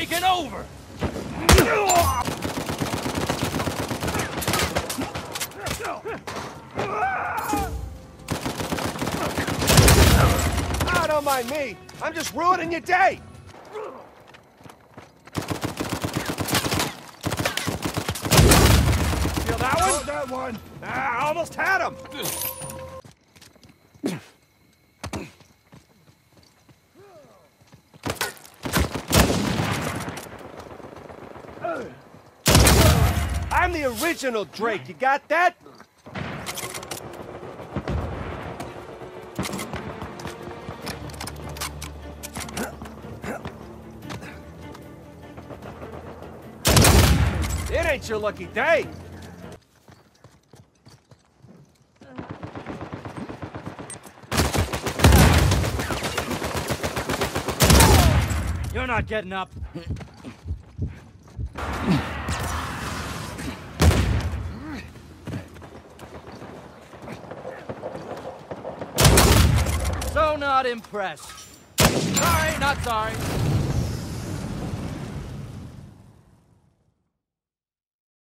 taking over! Ah, don't mind me. I'm just ruining your day. Feel that one? Oh, that one. Ah, almost had him. I'm the original Drake. You got that? It ain't your lucky day. You're not getting up. So not impressed. Sorry, not sorry.